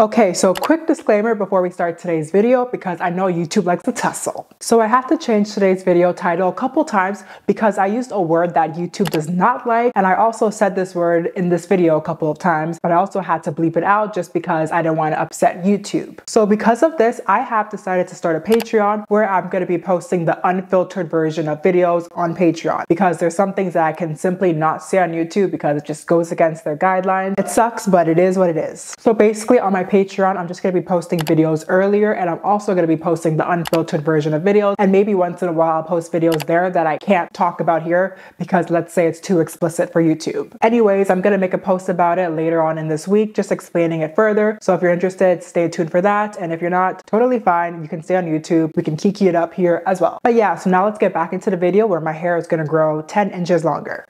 Okay, so quick disclaimer before we start today's video because I know YouTube likes to tussle. So I have to change today's video title a couple times because I used a word that YouTube does not like and I also said this word in this video a couple of times but I also had to bleep it out just because I didn't want to upset YouTube. So because of this, I have decided to start a Patreon where I'm going to be posting the unfiltered version of videos on Patreon because there's some things that I can simply not say on YouTube because it just goes against their guidelines. It sucks, but it is what it is. So basically on my Patreon, I'm just gonna be posting videos earlier and I'm also gonna be posting the unfiltered version of videos. And maybe once in a while I'll post videos there that I can't talk about here because let's say it's too explicit for YouTube. Anyways, I'm gonna make a post about it later on in this week, just explaining it further. So if you're interested, stay tuned for that. And if you're not, totally fine. You can stay on YouTube. We can kiki it up here as well. But yeah, so now let's get back into the video where my hair is gonna grow 10 inches longer.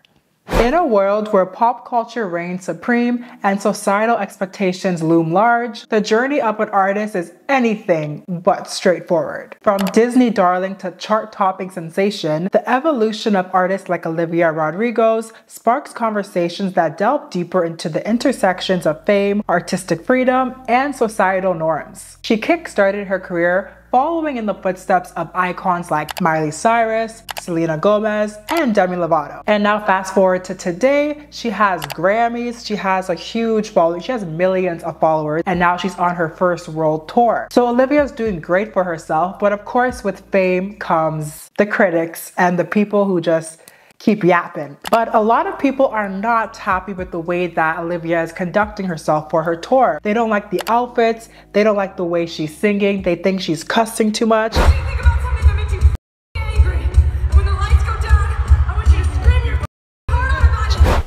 In a world where pop culture reigns supreme and societal expectations loom large, the journey of an artist is anything but straightforward. From Disney darling to chart-topping sensation, the evolution of artists like Olivia Rodrigo's sparks conversations that delve deeper into the intersections of fame, artistic freedom, and societal norms. She kickstarted her career following in the footsteps of icons like Miley Cyrus, Selena Gomez, and Demi Lovato. And now fast forward to today, she has Grammys, she has a huge following, she has millions of followers, and now she's on her first world tour. So Olivia's doing great for herself, but of course with fame comes the critics and the people who just keep yapping. But a lot of people are not happy with the way that Olivia is conducting herself for her tour. They don't like the outfits, they don't like the way she's singing, they think she's cussing too much.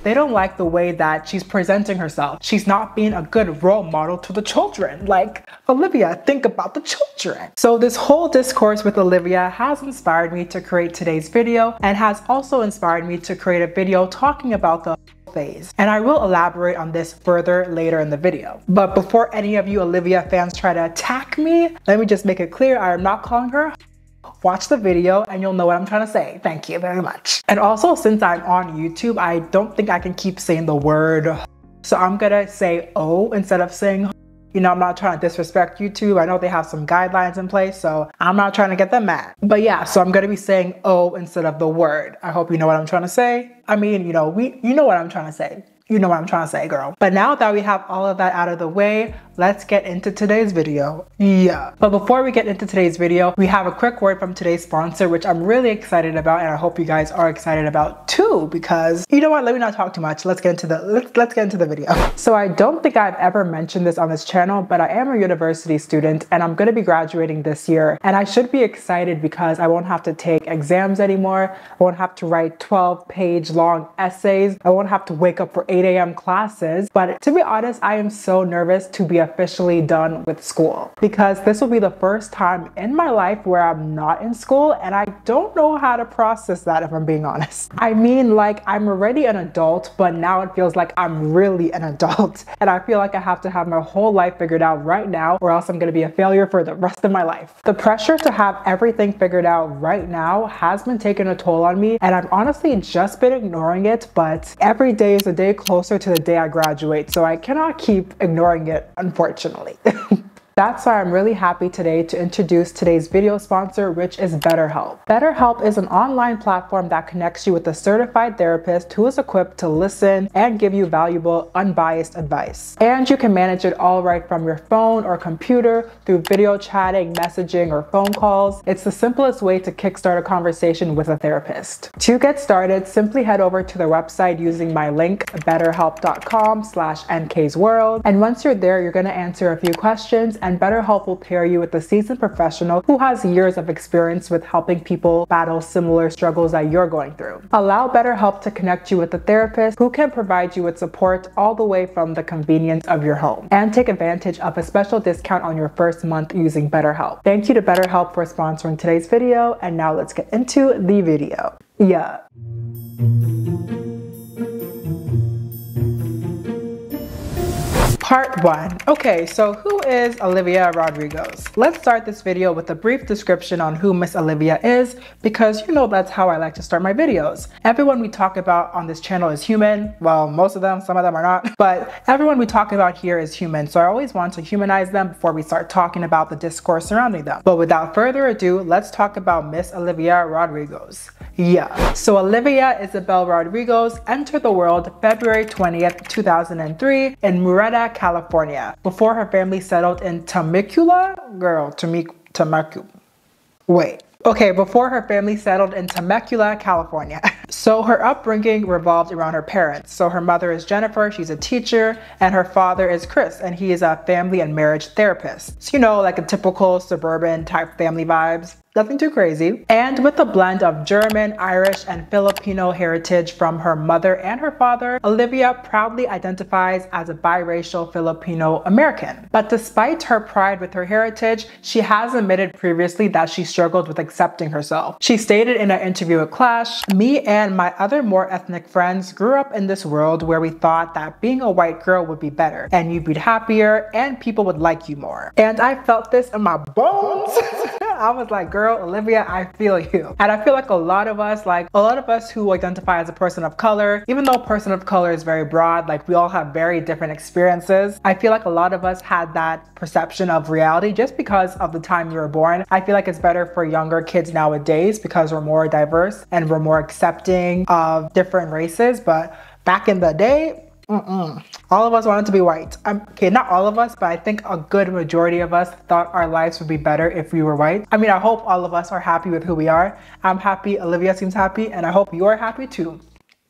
They don't like the way that she's presenting herself. She's not being a good role model to the children. Like, Olivia, think about the children. So this whole discourse with Olivia has inspired me to create today's video and has also inspired me to create a video talking about the phase. And I will elaborate on this further later in the video. But before any of you Olivia fans try to attack me, let me just make it clear I am not calling her watch the video and you'll know what I'm trying to say. Thank you very much. And also since I'm on YouTube, I don't think I can keep saying the word. So I'm gonna say oh instead of saying you know, I'm not trying to disrespect YouTube. I know they have some guidelines in place, so I'm not trying to get them mad. But yeah, so I'm gonna be saying oh instead of the word. I hope you know what I'm trying to say. I mean, you know, we you know what I'm trying to say. You know what I'm trying to say, girl. But now that we have all of that out of the way, let's get into today's video. Yeah. But before we get into today's video, we have a quick word from today's sponsor, which I'm really excited about and I hope you guys are excited about too, because you know what, let me not talk too much. Let's get into the, let's, let's get into the video. So I don't think I've ever mentioned this on this channel, but I am a university student and I'm gonna be graduating this year. And I should be excited because I won't have to take exams anymore. I won't have to write 12 page long essays. I won't have to wake up for 8 8 a.m. classes. But to be honest, I am so nervous to be officially done with school because this will be the first time in my life where I'm not in school and I don't know how to process that if I'm being honest. I mean, like I'm already an adult, but now it feels like I'm really an adult and I feel like I have to have my whole life figured out right now or else I'm gonna be a failure for the rest of my life. The pressure to have everything figured out right now has been taking a toll on me and I've honestly just been ignoring it, but every day is a day closer to the day I graduate, so I cannot keep ignoring it, unfortunately unfortunately. That's why I'm really happy today to introduce today's video sponsor, which is BetterHelp. BetterHelp is an online platform that connects you with a certified therapist who is equipped to listen and give you valuable, unbiased advice. And you can manage it all right from your phone or computer through video chatting, messaging, or phone calls. It's the simplest way to kickstart a conversation with a therapist. To get started, simply head over to their website using my link, betterhelp.com slash nksworld. And once you're there, you're gonna answer a few questions and BetterHelp will pair you with a seasoned professional who has years of experience with helping people battle similar struggles that you're going through. Allow BetterHelp to connect you with a therapist who can provide you with support all the way from the convenience of your home. And take advantage of a special discount on your first month using BetterHelp. Thank you to BetterHelp for sponsoring today's video, and now let's get into the video. Yeah. Part 1. Okay, so who is Olivia Rodrigo? Let's start this video with a brief description on who Miss Olivia is because you know that's how I like to start my videos. Everyone we talk about on this channel is human. Well, most of them, some of them are not, but everyone we talk about here is human. So I always want to humanize them before we start talking about the discourse surrounding them. But without further ado, let's talk about Miss Olivia Rodrigo. Yeah, so Olivia Isabel Rodrigo entered the world February 20th, 2003 in Murrieta, California, before her family settled in Temecula? Girl, Temecula. Wait. Okay, before her family settled in Temecula, California. so her upbringing revolved around her parents. So her mother is Jennifer, she's a teacher, and her father is Chris, and he is a family and marriage therapist. So you know, like a typical suburban type family vibes nothing too crazy. And with a blend of German, Irish, and Filipino heritage from her mother and her father, Olivia proudly identifies as a biracial Filipino American. But despite her pride with her heritage, she has admitted previously that she struggled with accepting herself. She stated in an interview with Clash, me and my other more ethnic friends grew up in this world where we thought that being a white girl would be better and you'd be happier and people would like you more. And I felt this in my bones. I was like, girl, Olivia, I feel you. And I feel like a lot of us, like a lot of us who identify as a person of color, even though person of color is very broad, like we all have very different experiences. I feel like a lot of us had that perception of reality just because of the time you were born. I feel like it's better for younger kids nowadays because we're more diverse and we're more accepting of different races. But back in the day, Mm-mm. All of us wanted to be white. Um, okay, not all of us, but I think a good majority of us thought our lives would be better if we were white. I mean, I hope all of us are happy with who we are. I'm happy, Olivia seems happy, and I hope you're happy too.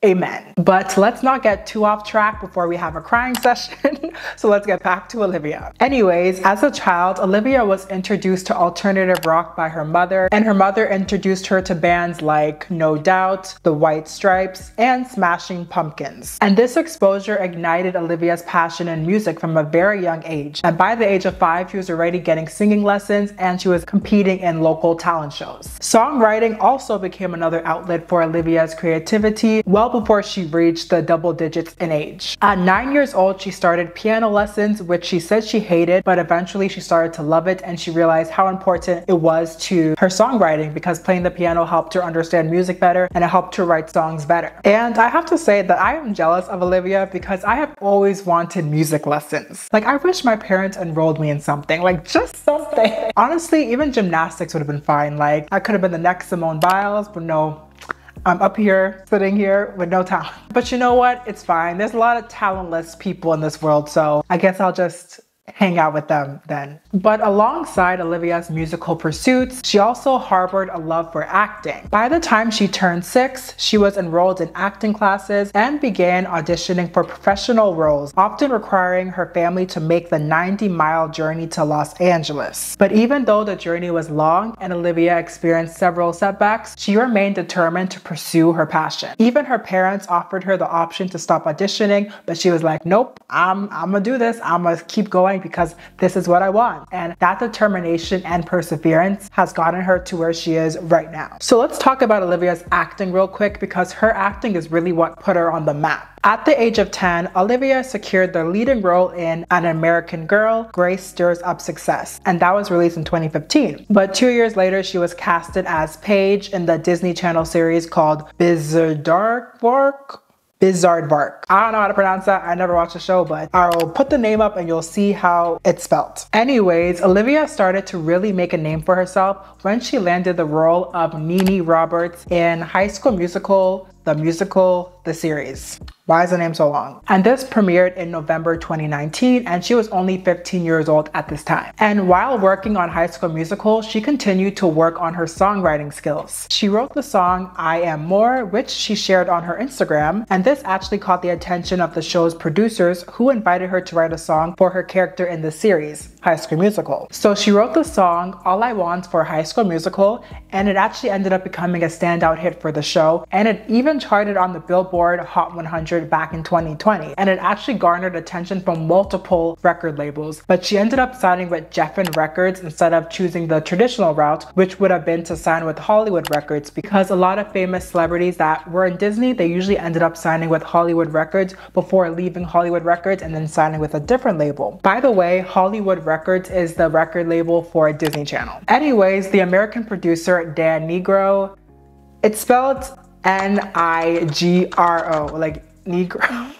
Amen. But let's not get too off track before we have a crying session. so let's get back to Olivia. Anyways, as a child, Olivia was introduced to alternative rock by her mother, and her mother introduced her to bands like No Doubt, The White Stripes, and Smashing Pumpkins. And this exposure ignited Olivia's passion in music from a very young age. And by the age of five, she was already getting singing lessons and she was competing in local talent shows. Songwriting also became another outlet for Olivia's creativity. Well before she reached the double digits in age. At nine years old, she started piano lessons, which she said she hated, but eventually she started to love it and she realized how important it was to her songwriting because playing the piano helped her understand music better and it helped her write songs better. And I have to say that I am jealous of Olivia because I have always wanted music lessons. Like I wish my parents enrolled me in something, like just something. Honestly, even gymnastics would have been fine. Like I could have been the next Simone Biles, but no, I'm up here, sitting here with no talent. But you know what? It's fine. There's a lot of talentless people in this world, so I guess I'll just hang out with them then. But alongside Olivia's musical pursuits, she also harbored a love for acting. By the time she turned six, she was enrolled in acting classes and began auditioning for professional roles, often requiring her family to make the 90 mile journey to Los Angeles. But even though the journey was long and Olivia experienced several setbacks, she remained determined to pursue her passion. Even her parents offered her the option to stop auditioning, but she was like, nope, I'm, I'm gonna do this. I'm gonna keep going because this is what I want. And that determination and perseverance has gotten her to where she is right now. So let's talk about Olivia's acting real quick because her acting is really what put her on the map. At the age of 10, Olivia secured the leading role in An American Girl, Grace Stirs Up Success, and that was released in 2015. But two years later, she was casted as Paige in the Disney Channel series called Bizaardvark Bizaardvark. I don't know how to pronounce that. I never watched the show, but I'll put the name up and you'll see how it's spelled. Anyways, Olivia started to really make a name for herself when she landed the role of Nini Roberts in High School Musical, the musical, the series. Why is the name so long? And this premiered in November 2019 and she was only 15 years old at this time. And while working on High School Musical, she continued to work on her songwriting skills. She wrote the song I Am More, which she shared on her Instagram, and this actually caught the attention of the show's producers who invited her to write a song for her character in the series, High School Musical. So she wrote the song All I Want for High School Musical, and it actually ended up becoming a standout hit for the show, and it even charted on the Billboard Billboard Hot 100 back in 2020, and it actually garnered attention from multiple record labels. But she ended up signing with Geffen Records instead of choosing the traditional route, which would have been to sign with Hollywood Records, because a lot of famous celebrities that were in Disney, they usually ended up signing with Hollywood Records before leaving Hollywood Records and then signing with a different label. By the way, Hollywood Records is the record label for Disney Channel. Anyways, the American producer Dan Nigro, it's spelled N-I-G-R-O, like Negro.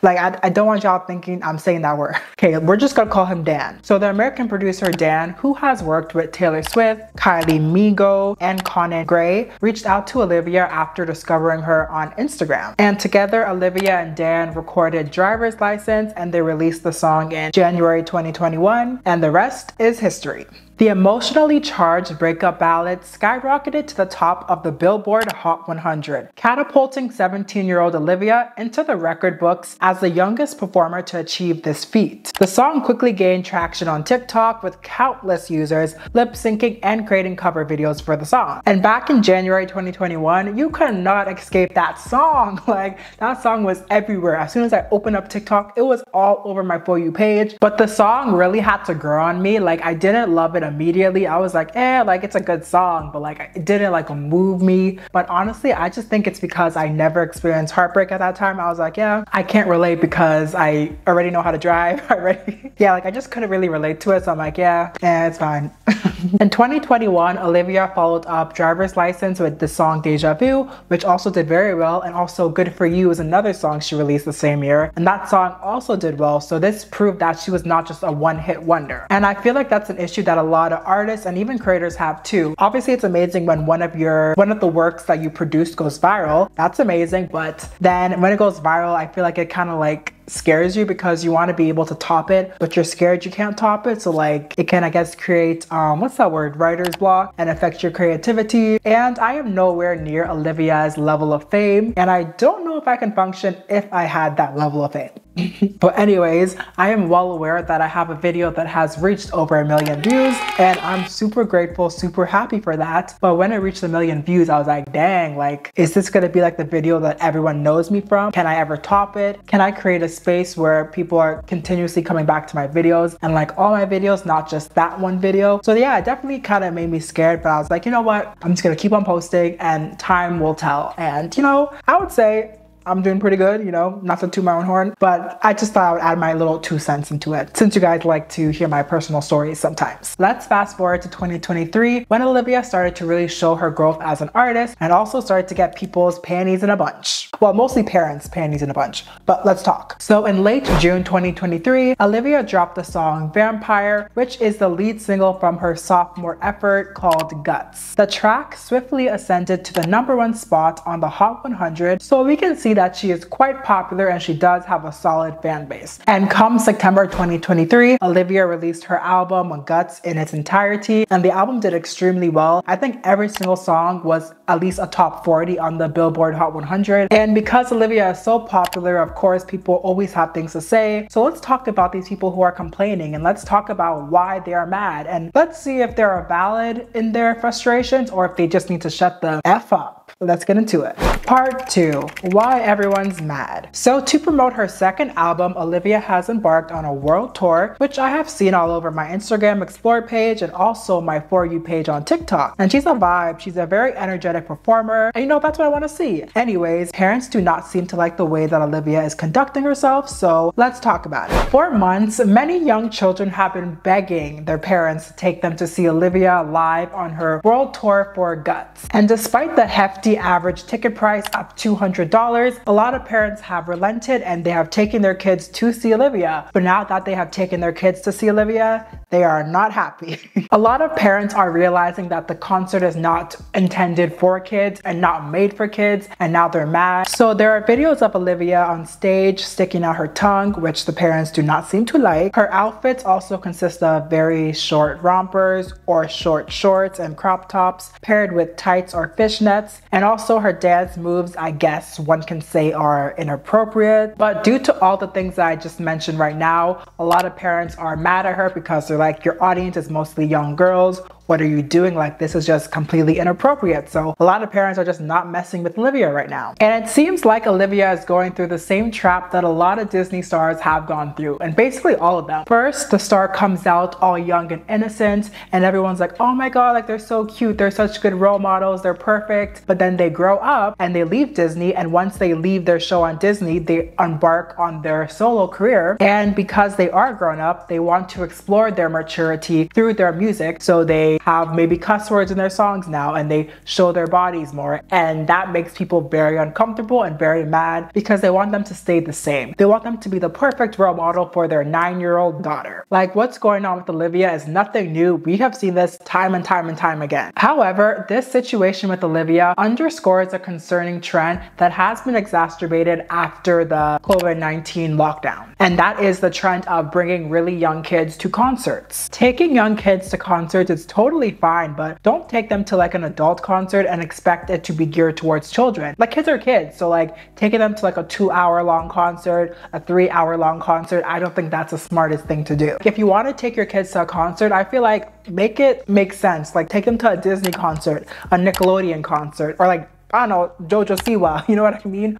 Like, I, I don't want y'all thinking I'm saying that word. Okay, we're just gonna call him Dan. So the American producer Dan, who has worked with Taylor Swift, Kylie Minogue, and Conan Gray, reached out to Olivia after discovering her on Instagram. And together, Olivia and Dan recorded Driver's License and they released the song in January 2021, and the rest is history. The emotionally charged breakup ballad skyrocketed to the top of the Billboard Hot 100, catapulting 17-year-old Olivia into the record books as the youngest performer to achieve this feat. The song quickly gained traction on TikTok with countless users lip-syncing and creating cover videos for the song. And back in January 2021, you could not escape that song. Like, that song was everywhere. As soon as I opened up TikTok, it was all over my For You page. But the song really had to grow on me. Like, I didn't love it immediately. I was like, eh, like it's a good song, but like it didn't like move me. But honestly, I just think it's because I never experienced heartbreak at that time. I was like, yeah, I can't relate because I already know how to drive already. yeah, like I just couldn't really relate to it. So I'm like, yeah, yeah, it's fine. In 2021, Olivia followed up Driver's License with the song Deja Vu, which also did very well, and also Good For You is another song she released the same year, and that song also did well, so this proved that she was not just a one-hit wonder. And I feel like that's an issue that a lot of artists and even creators have too. Obviously, it's amazing when one of your one of the works that you produced goes viral. That's amazing, but then when it goes viral, I feel like it kind of like scares you because you want to be able to top it, but you're scared you can't top it. So like it can, I guess, create, um, what's that word? Writer's block and affect your creativity. And I am nowhere near Olivia's level of fame. And I don't know if I can function if I had that level of fame. but anyways, I am well aware that I have a video that has reached over a million views and I'm super grateful, super happy for that. But when it reached a million views, I was like, dang, like, is this gonna be like the video that everyone knows me from? Can I ever top it? Can I create a space where people are continuously coming back to my videos and like all my videos, not just that one video? So yeah, it definitely kind of made me scared, but I was like, you know what? I'm just gonna keep on posting and time will tell. And you know, I would say I'm doing pretty good, you know, not to toot my own horn, but I just thought I would add my little two cents into it since you guys like to hear my personal stories sometimes. Let's fast forward to 2023 when Olivia started to really show her growth as an artist and also started to get people's panties in a bunch. Well, mostly parents' panties in a bunch, but let's talk. So in late June 2023, Olivia dropped the song Vampire, which is the lead single from her sophomore effort called Guts. The track swiftly ascended to the number one spot on the Hot 100, so we can see that she is quite popular and she does have a solid fan base. And come September 2023, Olivia released her album Guts in its entirety and the album did extremely well. I think every single song was at least a top 40 on the Billboard Hot 100. And because Olivia is so popular, of course, people always have things to say. So let's talk about these people who are complaining and let's talk about why they are mad and let's see if they're valid in their frustrations or if they just need to shut the F up. Let's get into it. Part 2. Why everyone's mad. So to promote her second album, Olivia has embarked on a world tour, which I have seen all over my Instagram Explore page and also my For You page on TikTok. And she's a vibe. She's a very energetic performer. And you know, that's what I want to see. Anyways, parents do not seem to like the way that Olivia is conducting herself, so let's talk about it. For months, many young children have been begging their parents to take them to see Olivia live on her world tour for Guts. And despite the hefty the average ticket price of $200, a lot of parents have relented and they have taken their kids to see Olivia. But now that they have taken their kids to see Olivia, they are not happy. a lot of parents are realizing that the concert is not intended for kids and not made for kids, and now they're mad. So there are videos of Olivia on stage sticking out her tongue, which the parents do not seem to like. Her outfits also consist of very short rompers or short shorts and crop tops paired with tights or fishnets. And and also her dance moves, I guess one can say are inappropriate. But due to all the things I just mentioned right now, a lot of parents are mad at her because they're like, your audience is mostly young girls what are you doing? Like this is just completely inappropriate. So a lot of parents are just not messing with Olivia right now. And it seems like Olivia is going through the same trap that a lot of Disney stars have gone through, and basically all of them. First, the star comes out all young and innocent, and everyone's like, oh my god, like they're so cute, they're such good role models, they're perfect. But then they grow up and they leave Disney, and once they leave their show on Disney, they embark on their solo career. And because they are grown up, they want to explore their maturity through their music. So they have maybe cuss words in their songs now and they show their bodies more. And that makes people very uncomfortable and very mad because they want them to stay the same. They want them to be the perfect role model for their nine year old daughter. Like what's going on with Olivia is nothing new. We have seen this time and time and time again. However, this situation with Olivia underscores a concerning trend that has been exacerbated after the COVID 19 lockdown. And that is the trend of bringing really young kids to concerts. Taking young kids to concerts is totally fine, but don't take them to like an adult concert and expect it to be geared towards children. Like kids are kids, so like taking them to like a two hour long concert, a three hour long concert, I don't think that's the smartest thing to do. If you want to take your kids to a concert, I feel like make it make sense. Like take them to a Disney concert, a Nickelodeon concert, or like I don't know, Jojo Siwa, you know what I mean?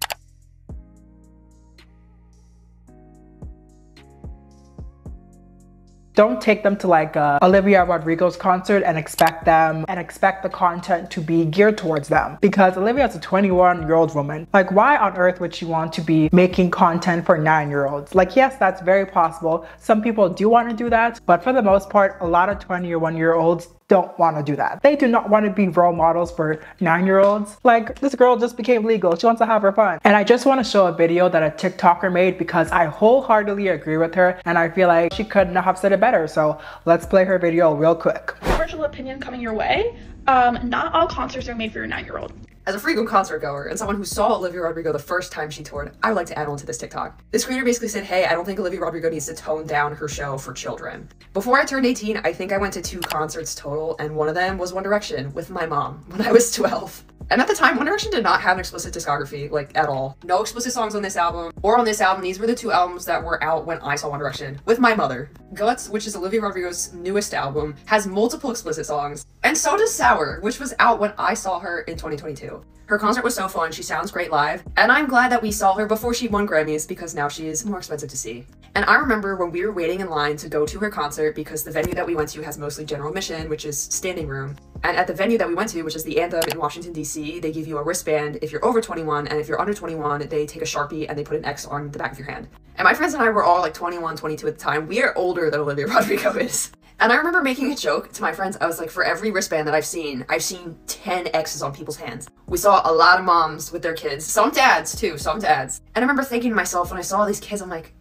Don't take them to like a Olivia Rodrigo's concert and expect them and expect the content to be geared towards them because Olivia is a 21 year old woman. Like why on earth would she want to be making content for nine year olds? Like yes, that's very possible. Some people do want to do that, but for the most part, a lot of 21 year olds don't want to do that. They do not want to be role models for nine year olds. Like this girl just became legal. She wants to have her fun. And I just want to show a video that a TikToker made because I wholeheartedly agree with her and I feel like she could not have said it better. So let's play her video real quick. Controversial opinion coming your way. Um, not all concerts are made for your nine year old. As a frequent concert goer and someone who saw Olivia Rodrigo the first time she toured, I would like to add on to this TikTok. This creator basically said, hey, I don't think Olivia Rodrigo needs to tone down her show for children. Before I turned 18, I think I went to two concerts total, and one of them was One Direction with my mom when I was 12. And at the time, One Direction did not have an explicit discography, like, at all. No explicit songs on this album, or on this album. These were the two albums that were out when I saw One Direction, with my mother. Guts, which is Olivia Rodrigo's newest album, has multiple explicit songs. And so does Sour, which was out when I saw her in 2022. Her concert was so fun, she sounds great live, and I'm glad that we saw her before she won Grammys because now she is more expensive to see. And I remember when we were waiting in line to go to her concert because the venue that we went to has mostly general admission, which is standing room. And at the venue that we went to, which is the Anthem in Washington, D.C., they give you a wristband if you're over 21, and if you're under 21, they take a Sharpie and they put an X on the back of your hand. And my friends and I were all like 21, 22 at the time. We are older than Olivia Rodrigo is. And I remember making a joke to my friends. I was like, for every wristband that I've seen, I've seen 10 X's on people's hands. We saw a lot of moms with their kids, some dads too, some dads. And I remember thinking to myself when I saw these kids, I'm like,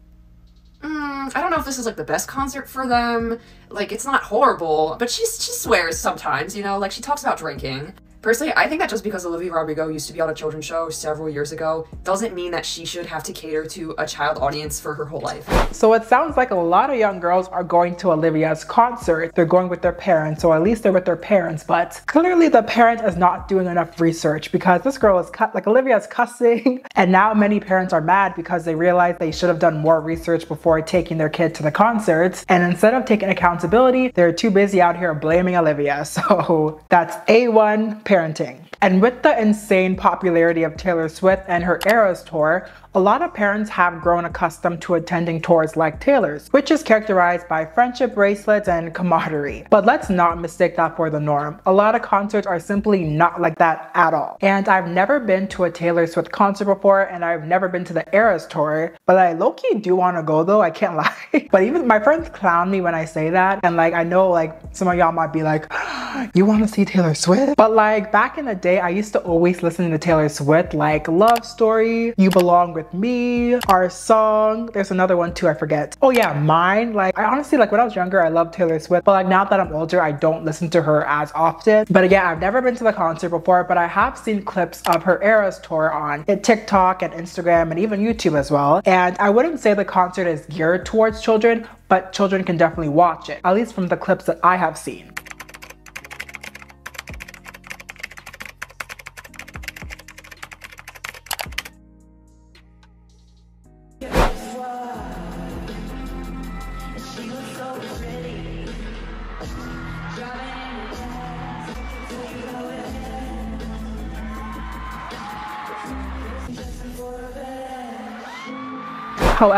mm, I don't know if this is like the best concert for them. Like, it's not horrible, but she, she swears sometimes, you know, like she talks about drinking. Personally, I think that just because Olivia Rodrigo used to be on a children's show several years ago doesn't mean that she should have to cater to a child audience for her whole life. So it sounds like a lot of young girls are going to Olivia's concert. They're going with their parents, or at least they're with their parents, but clearly the parent is not doing enough research because this girl is cut like Olivia's cussing, and now many parents are mad because they realize they should have done more research before taking their kid to the concerts. And instead of taking accountability, they're too busy out here blaming Olivia. So that's A1 parenting. And with the insane popularity of Taylor Swift and her Eras tour, a lot of parents have grown accustomed to attending tours like Taylor's, which is characterized by friendship bracelets and camaraderie. But let's not mistake that for the norm. A lot of concerts are simply not like that at all. And I've never been to a Taylor Swift concert before, and I've never been to the Eras tour, but I low-key do want to go though, I can't lie. but even my friends clown me when I say that, and like I know like some of y'all might be like, you want to see Taylor Swift? But like back in the day, I used to always listen to Taylor Swift, like Love Story, You Belong With Me, Our Song. There's another one too, I forget. Oh yeah, Mine. Like I honestly, like when I was younger, I loved Taylor Swift, but like now that I'm older, I don't listen to her as often. But again, I've never been to the concert before, but I have seen clips of her Eras tour on eh, TikTok and Instagram and even YouTube as well. And I wouldn't say the concert is geared towards children, but children can definitely watch it, at least from the clips that I have seen.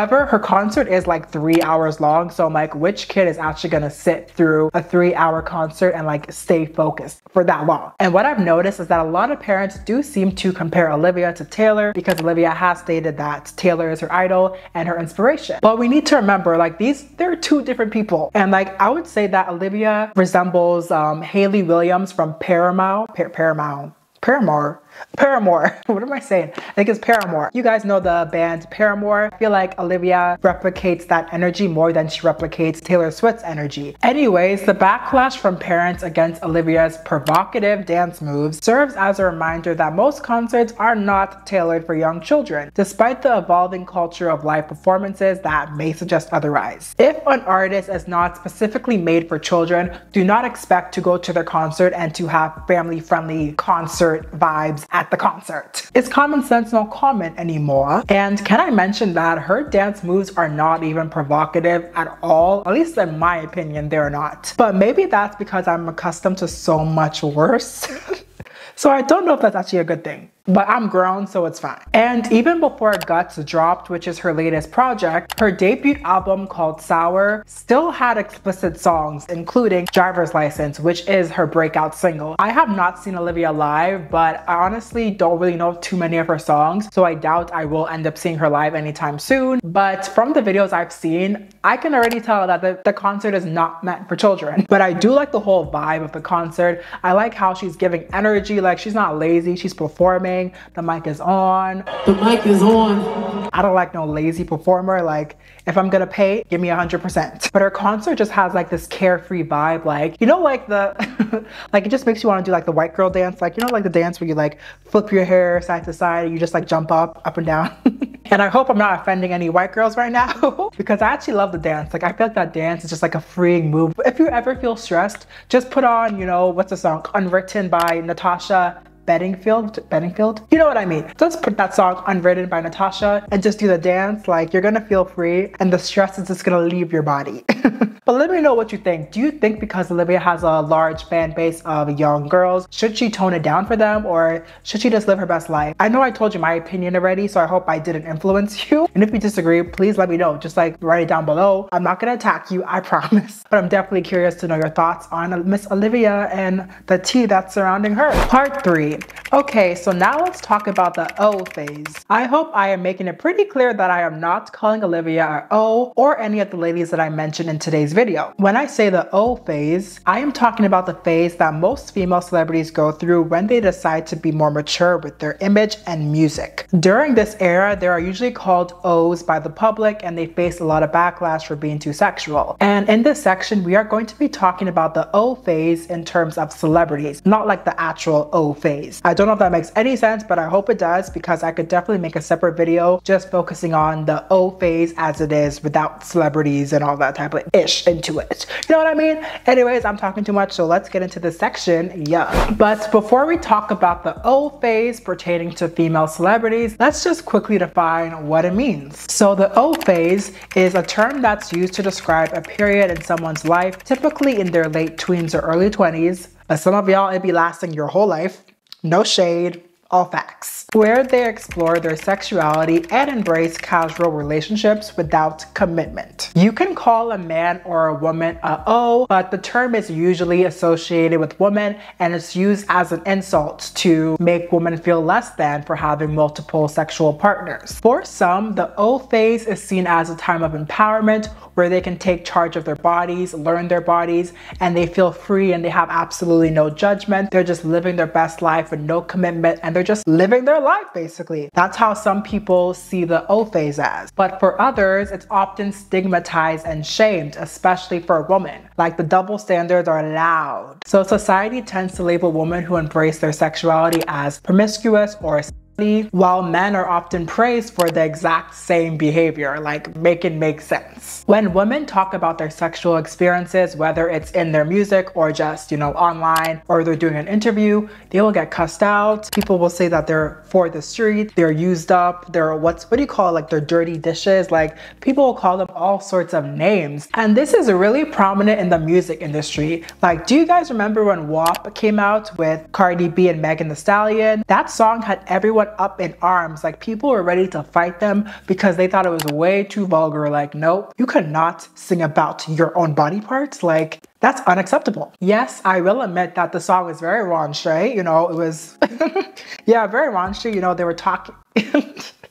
However, her concert is like three hours long. So I'm like, which kid is actually gonna sit through a three hour concert and like stay focused for that long? And what I've noticed is that a lot of parents do seem to compare Olivia to Taylor because Olivia has stated that Taylor is her idol and her inspiration. But we need to remember like these, they're two different people. And like I would say that Olivia resembles um, Hayley Williams from Paramount, Par Paramount, Paramore Paramore. what am I saying? I think it's Paramore. You guys know the band Paramore. I feel like Olivia replicates that energy more than she replicates Taylor Swift's energy. Anyways, the backlash from parents against Olivia's provocative dance moves serves as a reminder that most concerts are not tailored for young children, despite the evolving culture of live performances that may suggest otherwise. If an artist is not specifically made for children, do not expect to go to their concert and to have family-friendly concert vibes at the concert. Is common sense not common anymore? And can I mention that her dance moves are not even provocative at all? At least in my opinion, they're not. But maybe that's because I'm accustomed to so much worse. so I don't know if that's actually a good thing but I'm grown, so it's fine. And even before Guts dropped, which is her latest project, her debut album called Sour still had explicit songs, including Driver's License, which is her breakout single. I have not seen Olivia live, but I honestly don't really know too many of her songs, so I doubt I will end up seeing her live anytime soon. But from the videos I've seen, I can already tell that the, the concert is not meant for children. But I do like the whole vibe of the concert. I like how she's giving energy, like she's not lazy, she's performing the mic is on. The mic is on. I don't like no lazy performer. Like, if I'm gonna pay, give me 100%. But her concert just has like this carefree vibe. Like, you know, like the, like it just makes you wanna do like the white girl dance. Like, you know, like the dance where you like flip your hair side to side and you just like jump up, up and down. and I hope I'm not offending any white girls right now because I actually love the dance. Like, I feel like that dance is just like a freeing move. If you ever feel stressed, just put on, you know, what's the song? Unwritten by Natasha Bedingfield, Bedingfield. You know what I mean. Just put that song Unwritten by Natasha and just do the dance. Like you're gonna feel free and the stress is just gonna leave your body. but let me know what you think. Do you think because Olivia has a large fan base of young girls, should she tone it down for them or should she just live her best life? I know I told you my opinion already, so I hope I didn't influence you. And if you disagree, please let me know. Just like write it down below. I'm not gonna attack you, I promise. But I'm definitely curious to know your thoughts on Miss Olivia and the tea that's surrounding her. Part three, Okay, so now let's talk about the O phase. I hope I am making it pretty clear that I am not calling Olivia o or any of the ladies that I mentioned in today's video. When I say the O phase, I am talking about the phase that most female celebrities go through when they decide to be more mature with their image and music. During this era, they are usually called O's by the public and they face a lot of backlash for being too sexual. And in this section, we are going to be talking about the O phase in terms of celebrities, not like the actual O phase I don't know if that makes any sense, but I hope it does because I could definitely make a separate video just focusing on the O phase as it is without celebrities and all that type of ish into it. You know what I mean? Anyways, I'm talking too much, so let's get into the section. Yeah. But before we talk about the O phase pertaining to female celebrities, let's just quickly define what it means. So the O phase is a term that's used to describe a period in someone's life, typically in their late tweens or early 20s, but some of y'all, it'd be lasting your whole life. No shade, all facts, where they explore their sexuality and embrace casual relationships without commitment. You can call a man or a woman a O, but the term is usually associated with women and it's used as an insult to make women feel less than for having multiple sexual partners. For some, the O phase is seen as a time of empowerment where they can take charge of their bodies, learn their bodies, and they feel free and they have absolutely no judgment. They're just living their best life with no commitment and they're just living their life basically. That's how some people see the O phase as. But for others, it's often stigmatized and shamed, especially for a woman. Like the double standards are loud. So society tends to label women who embrace their sexuality as promiscuous or while men are often praised for the exact same behavior, like make it make sense. When women talk about their sexual experiences, whether it's in their music or just, you know, online or they're doing an interview, they will get cussed out. People will say that they're for the street, they're used up, they're what's, what do you call it? Like they're dirty dishes. Like people will call them all sorts of names. And this is really prominent in the music industry. Like, do you guys remember when WAP came out with Cardi B and Megan Thee Stallion? That song had everyone up in arms. Like people were ready to fight them because they thought it was way too vulgar. Like, nope, you cannot sing about your own body parts. Like, that's unacceptable. Yes, I will admit that the song was very raunchy. You know, it was, yeah, very raunchy. You know, they were talking.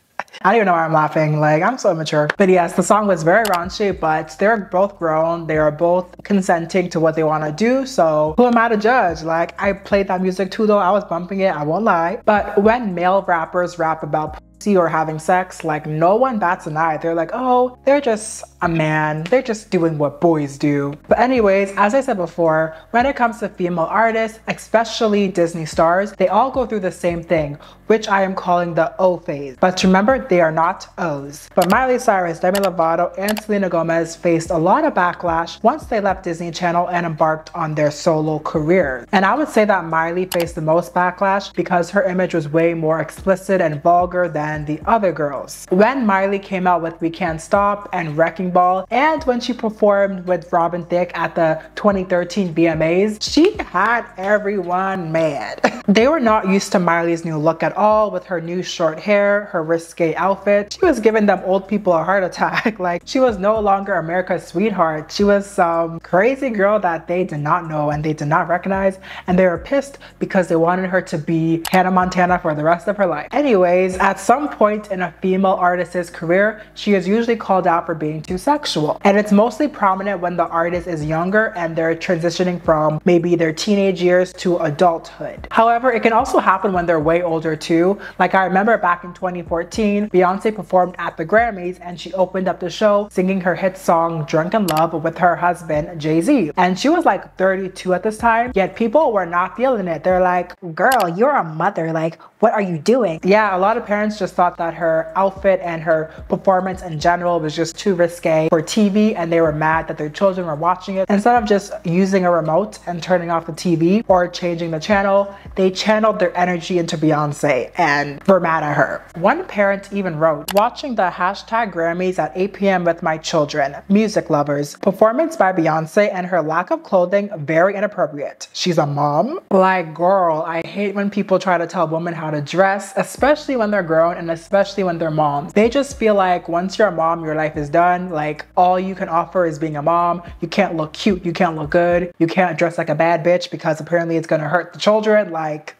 I don't even know why I'm laughing. Like, I'm so immature. But yes, the song was very raunchy, but they're both grown. They are both consenting to what they want to do. So who am I to judge? Like, I played that music too, though. I was bumping it. I won't lie. But when male rappers rap about pussy or having sex, like no one bats an eye. They're like, oh, they're just a man. They're just doing what boys do. But anyways, as I said before, when it comes to female artists, especially Disney stars, they all go through the same thing, which I am calling the O phase. But remember, they are not O's. But Miley Cyrus, Demi Lovato, and Selena Gomez faced a lot of backlash once they left Disney Channel and embarked on their solo careers. And I would say that Miley faced the most backlash because her image was way more explicit and vulgar than the other girls. When Miley came out with We Can't Stop and Wrecking Ball, and when she performed with Robin Thicke at the 2013 VMAs, she had everyone mad. they were not used to Miley's new look at all with her new short hair, her risque outfit. She was giving them old people a heart attack. like she was no longer America's sweetheart. She was some crazy girl that they did not know and they did not recognize and they were pissed because they wanted her to be Hannah Montana for the rest of her life. Anyways, at some point in a female artist's career, she is usually called out for being too sexual. And it's mostly prominent when the artist is younger and they're transitioning from maybe their teenage years to adulthood. However, it can also happen when they're way older too. Like I remember back in 2014, Beyonce performed at the Grammys and she opened up the show singing her hit song Drunk in Love with her husband Jay-Z. And she was like 32 at this time, yet people were not feeling it. They're like, girl, you're a mother. Like, what are you doing? Yeah, a lot of parents just thought that her outfit and her performance in general was just too risque for TV and they were mad that their children were watching it. Instead of just using a remote and turning off the TV or changing the channel, they channeled their energy into Beyonce and were mad at her. One parent even wrote, watching the hashtag Grammys at 8 p.m. with my children, music lovers, performance by Beyonce and her lack of clothing very inappropriate. She's a mom? Like girl, I hate when people try to tell women how to dress, especially when they're grown and especially when they're moms. They just feel like once you're a mom, your life is done. Like all you can offer is being a mom. You can't look cute, you can't look good, you can't dress like a bad bitch because apparently it's gonna hurt the children. Like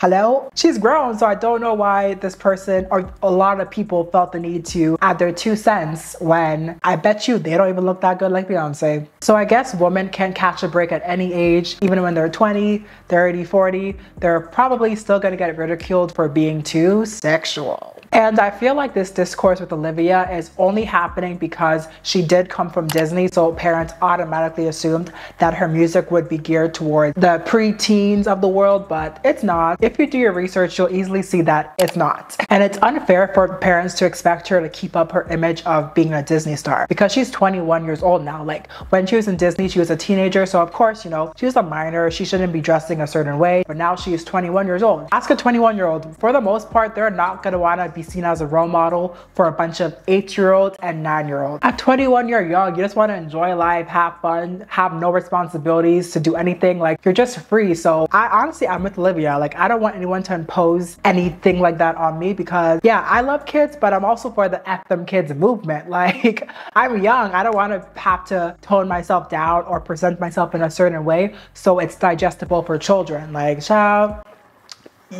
hello? She's grown, so I don't know why this person or a lot of people felt the need to add their two cents when I bet you they don't even look that good like Beyonce. So I guess women can catch a break at any age, even when they're 20, 30, 40, they're probably still gonna get ridiculed for being too sexual. And I feel like this discourse with Olivia is only happening because she did come from Disney, so parents automatically assumed that her music would be geared towards the pre-teens of the world, but it's not. If you do your research, you'll easily see that it's not. And it's unfair for parents to expect her to keep up her image of being a Disney star because she's 21 years old now. Like when she was in Disney, she was a teenager, so of course, you know, she was a minor, she shouldn't be dressing a certain way, but now she is 21 years old. Ask a 21 year old, for the most part, they're not gonna wanna be seen as a role model for a bunch of eight year olds and nine year olds. At 21, you're young. You just want to enjoy life, have fun, have no responsibilities to do anything. Like you're just free. So I honestly, I'm with Olivia. Like I don't want anyone to impose anything like that on me because yeah, I love kids, but I'm also for the F them kids movement. Like I'm young. I don't want to have to tone myself down or present myself in a certain way so it's digestible for children. Like child,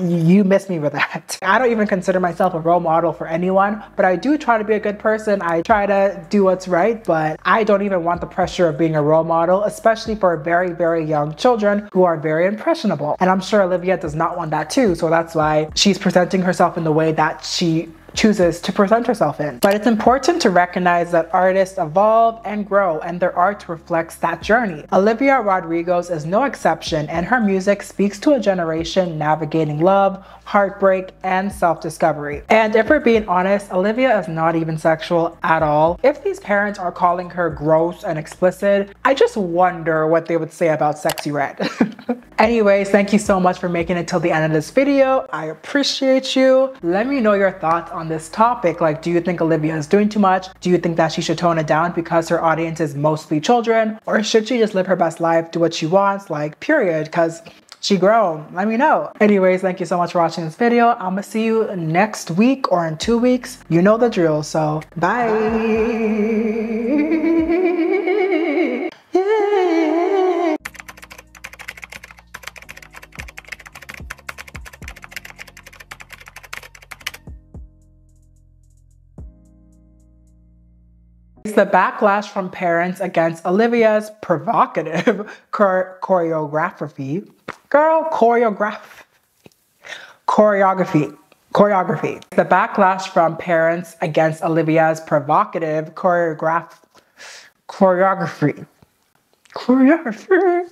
you miss me with that. I don't even consider myself a role model for anyone, but I do try to be a good person. I try to do what's right, but I don't even want the pressure of being a role model, especially for very, very young children who are very impressionable. And I'm sure Olivia does not want that too. So that's why she's presenting herself in the way that she chooses to present herself in. But it's important to recognize that artists evolve and grow and their art reflects that journey. Olivia Rodrigo's is no exception and her music speaks to a generation navigating love, heartbreak, and self-discovery. And if we're being honest, Olivia is not even sexual at all. If these parents are calling her gross and explicit, I just wonder what they would say about Sexyy Red. Anyways, thank you so much for making it till the end of this video. I appreciate you. Let me know your thoughts on this topic. Like, do you think Olivia is doing too much? Do you think that she should tone it down because her audience is mostly children? Or should she just live her best life, do what she wants, like, period? Because she grown? Let me know. Anyways, thank you so much for watching this video. I'm gonna see you next week or in two weeks. You know the drill, so bye. Yeah. The backlash from parents against Olivia's provocative choreography. Girl, choreograph. Choreography. Choreography. The backlash from parents against Olivia's provocative choreograph choreography. Choreography.